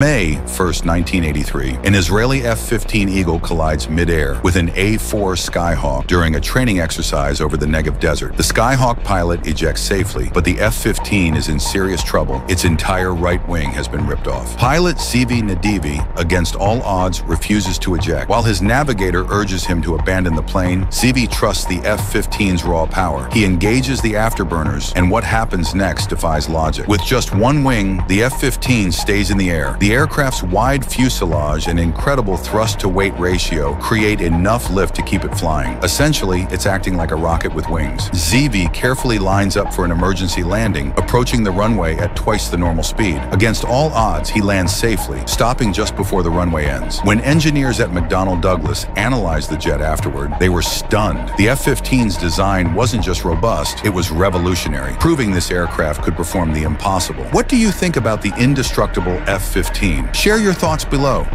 May 1, 1983, an Israeli F-15 Eagle collides midair with an A-4 Skyhawk during a training exercise over the Negev desert. The Skyhawk pilot ejects safely, but the F-15 is in serious trouble. Its entire right wing has been ripped off. Pilot Zivi Nedivi, against all odds, refuses to eject. While his navigator urges him to abandon the plane, Zivi trusts the F-15's raw power. He engages the afterburners, and what happens next defies logic. With just one wing, the F-15 stays in the air. The the aircraft's wide fuselage and incredible thrust-to-weight ratio create enough lift to keep it flying. Essentially, it's acting like a rocket with wings. Zivi carefully lines up for an emergency landing, approaching the runway at twice the normal speed. Against all odds, he lands safely, stopping just before the runway ends. When engineers at McDonnell Douglas analyzed the jet afterward, they were stunned. The F-15's design wasn't just robust, it was revolutionary, proving this aircraft could perform the impossible. What do you think about the indestructible F-15? Share your thoughts below.